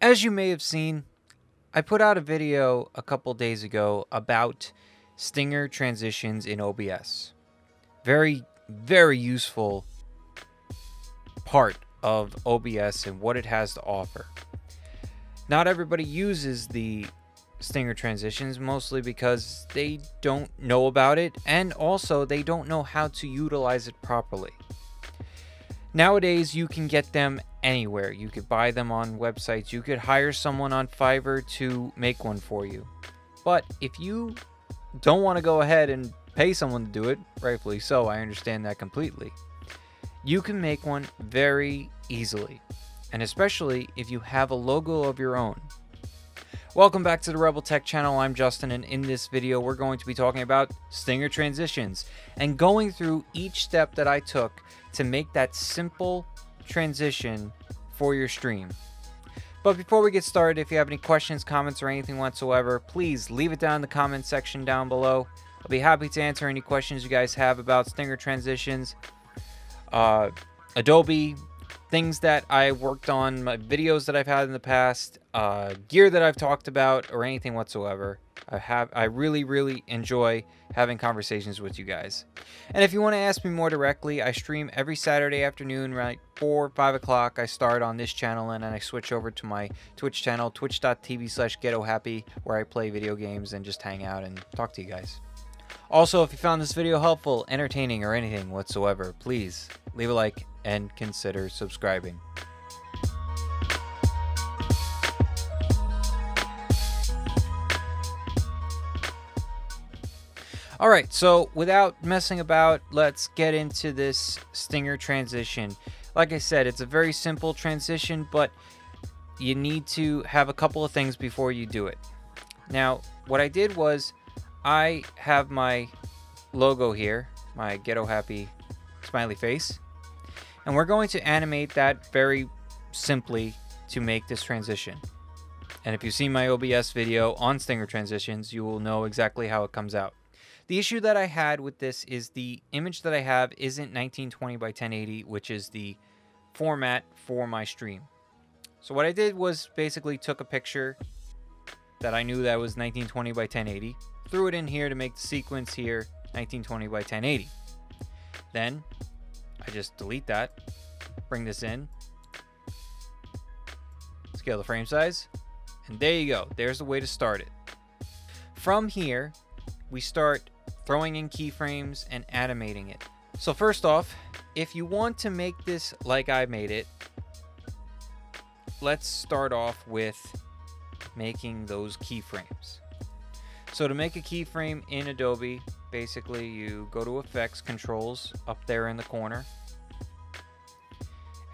As you may have seen, I put out a video a couple days ago about stinger transitions in OBS. Very, very useful part of OBS and what it has to offer. Not everybody uses the stinger transitions mostly because they don't know about it and also they don't know how to utilize it properly. Nowadays, you can get them anywhere. You could buy them on websites. You could hire someone on Fiverr to make one for you. But if you don't want to go ahead and pay someone to do it, rightfully so, I understand that completely. You can make one very easily, and especially if you have a logo of your own. Welcome back to the Rebel Tech channel. I'm Justin, and in this video, we're going to be talking about Stinger transitions and going through each step that I took to make that simple transition for your stream. But before we get started, if you have any questions, comments, or anything whatsoever, please leave it down in the comment section down below. I'll be happy to answer any questions you guys have about Stinger transitions, uh, Adobe, things that I worked on, my videos that I've had in the past, uh, gear that I've talked about, or anything whatsoever. I have I really really enjoy having conversations with you guys. And if you want to ask me more directly, I stream every Saturday afternoon, right four five o'clock. I start on this channel and then I switch over to my Twitch channel, twitch.tv/slash ghettohappy, where I play video games and just hang out and talk to you guys. Also, if you found this video helpful, entertaining, or anything whatsoever, please leave a like and consider subscribing. All right, so without messing about, let's get into this Stinger transition. Like I said, it's a very simple transition, but you need to have a couple of things before you do it. Now, what I did was I have my logo here, my Ghetto Happy smiley face, and we're going to animate that very simply to make this transition. And if you see my OBS video on Stinger transitions, you will know exactly how it comes out. The issue that I had with this is the image that I have isn't 1920 by 1080, which is the format for my stream. So what I did was basically took a picture that I knew that was 1920 by 1080, threw it in here to make the sequence here 1920 by 1080. Then I just delete that, bring this in, scale the frame size, and there you go. There's the way to start it. From here, we start throwing in keyframes and animating it. So first off, if you want to make this like I made it, let's start off with making those keyframes. So to make a keyframe in Adobe, basically you go to effects controls up there in the corner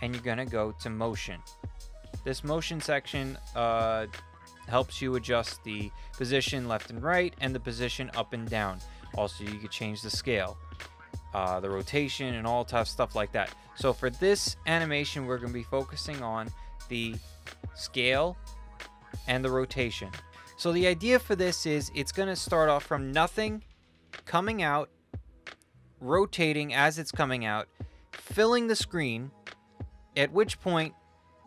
and you're gonna go to motion. This motion section uh, helps you adjust the position left and right and the position up and down. Also, you could change the scale, uh, the rotation, and all of stuff like that. So for this animation, we're to be focusing on the scale and the rotation. So the idea for this is it's going to start off from nothing, coming out, rotating as it's coming out, filling the screen, at which point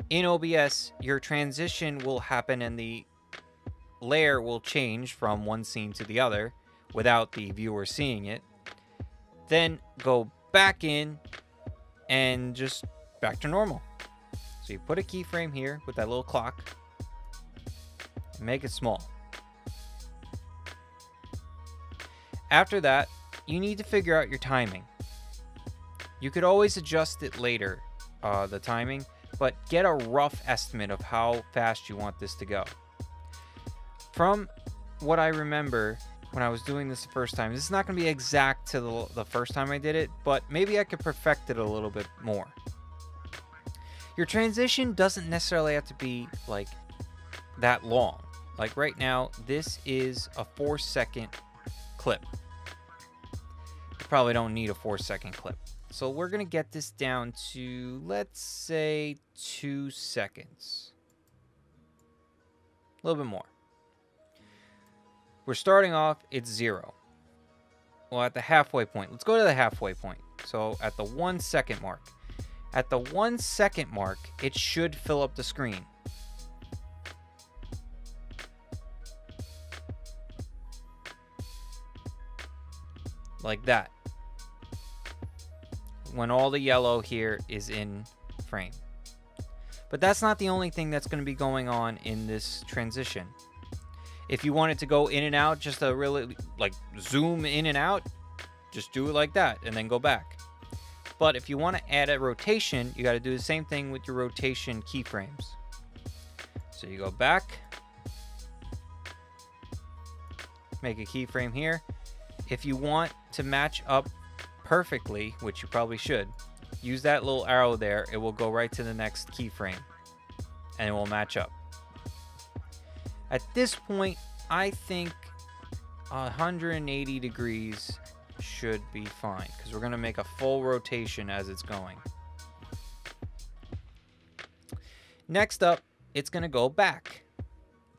in OBS, your transition will happen and the layer will change from one scene to the other without the viewer seeing it. Then go back in and just back to normal. So you put a keyframe here with that little clock make it small. After that, you need to figure out your timing. You could always adjust it later, uh, the timing, but get a rough estimate of how fast you want this to go. From what I remember, when I was doing this the first time. This is not going to be exact to the, the first time I did it, but maybe I could perfect it a little bit more. Your transition doesn't necessarily have to be like that long. Like right now, this is a four second clip. You probably don't need a four second clip. So we're to get this down to, let's say, two seconds. A little bit more. We're starting off, it's zero. Well, at the halfway point, let's go to the halfway point. So at the one second mark. At the one second mark, it should fill up the screen. Like that. When all the yellow here is in frame. But that's not the only thing that's going to be going on in this transition. If you want it to go in and out, just a really like zoom in and out, just do it like that and then go back. But if you want to add a rotation, you got to do the same thing with your rotation keyframes. So you go back, make a keyframe here. If you want to match up perfectly, which you probably should, use that little arrow there. It will go right to the next keyframe and it will match up. At this point, I think 180 degrees should be fine because we're going to make a full rotation as it's going. Next up, it's going to go back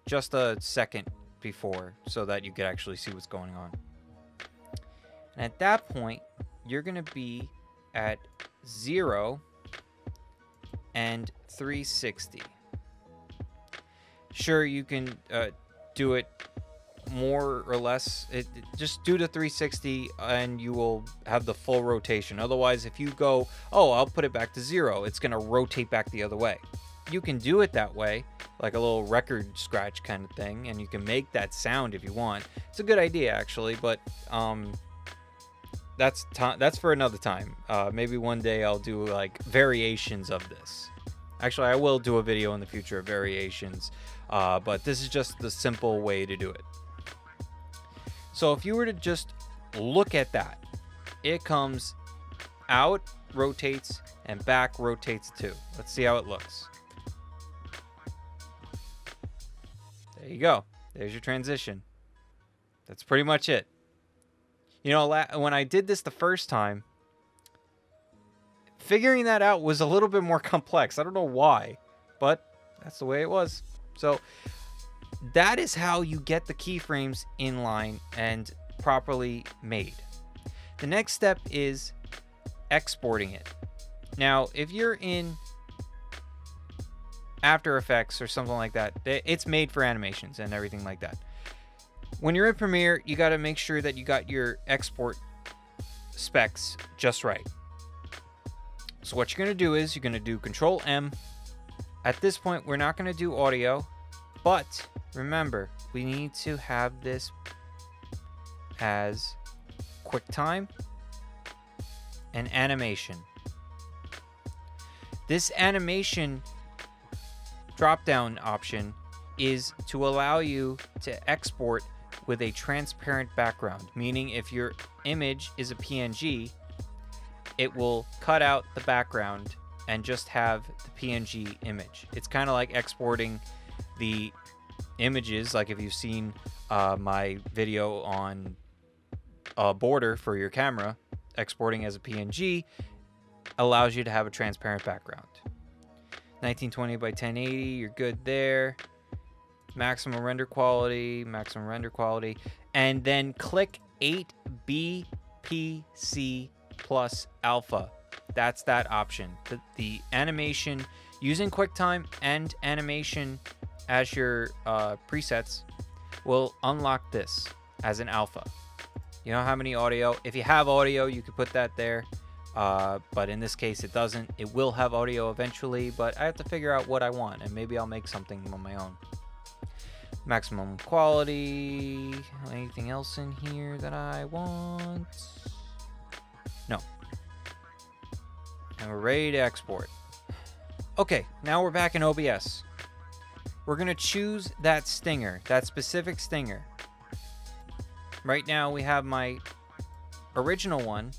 just a second before so that you can actually see what's going on. And at that point, you're going to be at 0 and 360. Sure, you can uh, do it more or less. It, just do the 360 and you will have the full rotation. Otherwise if you go oh i'll put it back to zero it's going to rotate back the other way. You can do it that way like a little record scratch kind of thing and you can make that sound if you want. It's a good idea actually but um that's time that's for another time uh maybe one day i'll do like variations of this actually i will do a video in the future of variations uh, but this is just the simple way to do it so if you were to just look at that, it comes out, rotates, and back rotates too. Let's see how it looks. There you go. There's your transition. That's pretty much it. You know, when I did this the first time, figuring that out was a little bit more complex. I don't know why, but that's the way it was. So that is how you get the keyframes in line and properly made. The next step is exporting it. Now, if you're in After Effects or something like that, it's made for animations and everything like that. When you're in Premiere, you got to make sure that you got your export specs just right. So what you're going to do is you're going to do Control M. At this point, we're not going to do audio, but Remember, we need to have this as QuickTime and animation. This animation drop down option is to allow you to export with a transparent background, meaning if your image is a PNG, it will cut out the background and just have the PNG image. It's kind of like exporting the images, like if you've seen uh, my video on a border for your camera, exporting as a PNG allows you to have a transparent background. 1920 by 1080, you're good there. Maximum render quality, maximum render quality. And then click 8BPC plus alpha. That's that option. The, the animation using QuickTime and animation as your uh, presets will unlock this as an alpha. You know how many audio? If you have audio, you could put that there. Uh, but in this case, it doesn't. It will have audio eventually, but I have to figure out what I want, and maybe I'll make something on my own. Maximum quality. Anything else in here that I want? No. And we're ready to export. Okay, now we're back in OBS. We're going to choose that stinger, that specific stinger. Right now we have my original one,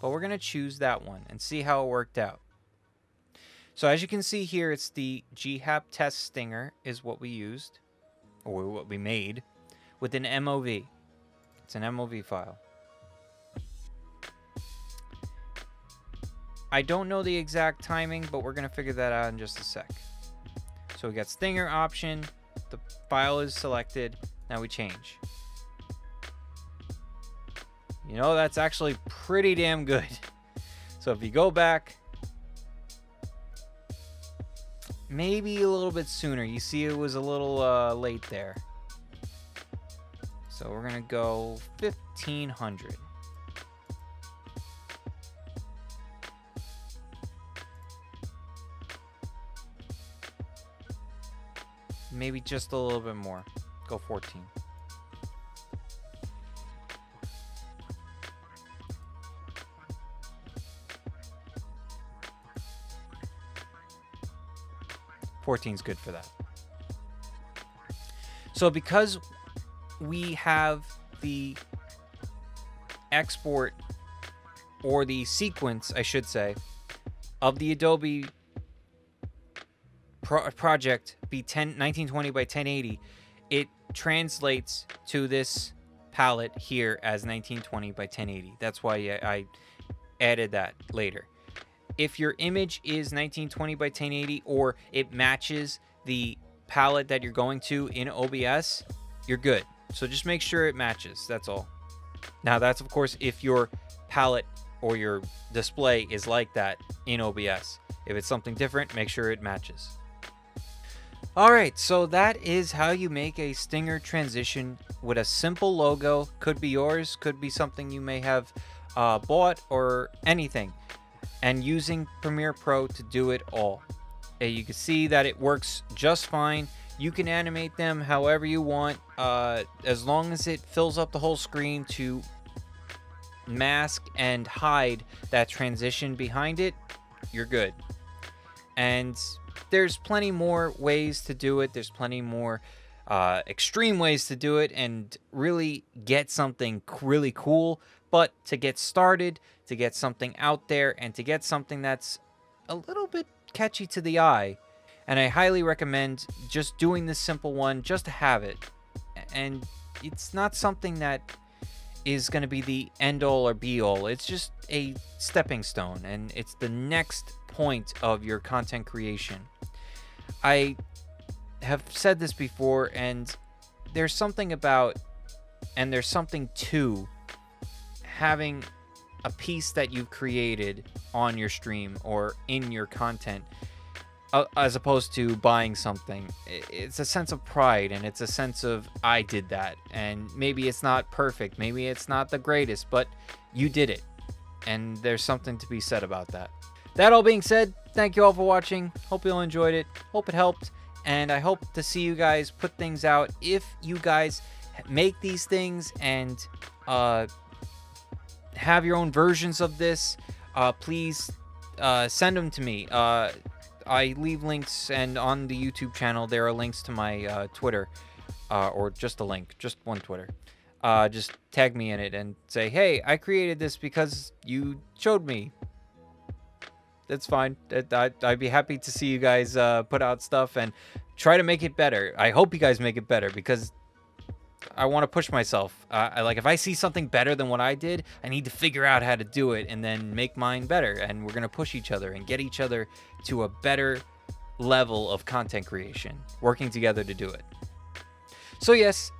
but we're going to choose that one and see how it worked out. So as you can see here, it's the GHAP test stinger is what we used, or what we made, with an MOV. It's an MOV file. I don't know the exact timing, but we're going to figure that out in just a sec. So we got stinger option. The file is selected. Now we change. You know, that's actually pretty damn good. So if you go back, Maybe a little bit sooner. You see it was a little uh, late there. So we're going to go 1500. Maybe just a little bit more. Go 14. Fourteen's good for that. So because we have the export or the sequence, I should say, of the Adobe pro- project be 10 1920 by 1080, it translates to this palette here as 1920 by 1080. That's why I added that later. If your image is 1920 by 1080 or it matches the palette that you're going to in OBS, you're good. So just make sure it matches. That's all. Now, that's of course if your palette or your display is like that in OBS. If it's something different, make sure it matches. All right, so that is how you make a Stinger transition with a simple logo. Could be yours, could be something you may have uh, bought or anything. And using Premiere Pro to do it all. Uh, you can see that it works just fine. You can animate them however you want, uh, as long as it fills up the whole screen to mask and hide that transition behind it, you're good. And there's plenty more ways to do it. There's plenty more uh, extreme ways to do it and really get something really cool. But to get started, to get something out there, and to get something that's a little bit catchy to the eye, and I highly recommend just doing this simple one just to have it. And it's not something that is going to be the end all or be all. It's just a stepping stone, and it's the next point of your content creation. I have said this before, and there's something about, and there's something to having a piece that you've created on your stream or in your content uh, as opposed to buying something. It's a sense of pride and it's a sense of I did that. And maybe it's not perfect, maybe it's not the greatest, but you did it. And there's something to be said about that. That all being said, thank you all for watching. Hope you all enjoyed it. Hope it helped. And I hope to see you guys put things out. If you guys make these things and uh, have your own versions of this, uh, please uh, send them to me. Uh, I leave links, and on the YouTube channel, there are links to my uh, Twitter, uh, or just a link, just one Twitter. Uh, just tag me in it and say, hey, I created this because you showed me. That's fine. I'd be happy to see you guys put out stuff and try to make it better. I hope you guys make it better because I want to push myself. Uh, I, like if I see something better than what I did, I need to figure out how to do it and then make mine better. And we're gonna push each other and get each other to a better level of content creation, working together to do it. So yes,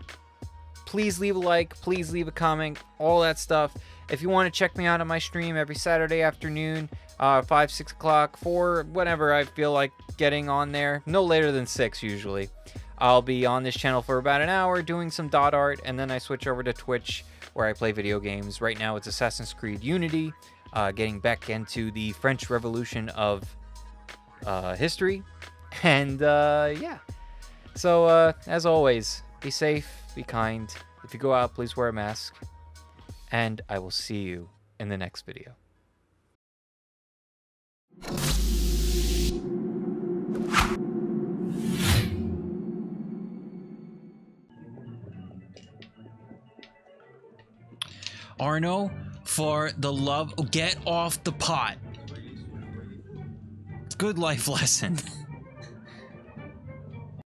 please leave a like, please leave a comment, all that stuff. If you want to check me out on my stream every Saturday afternoon, uh, 5, 6 o'clock, 4, whenever I feel like getting on there, no later than 6 usually. I'll be on this channel for about an hour doing some dot art, and then I switch over to Twitch where I play video games. Right now it's Assassin's Creed Unity, uh, getting back into the French Revolution of uh, history. And uh, yeah, so uh, as always, be safe, be kind. If you go out, please wear a mask. And I will see you in the next video. Arno, for the love, get off the pot. Good life lesson.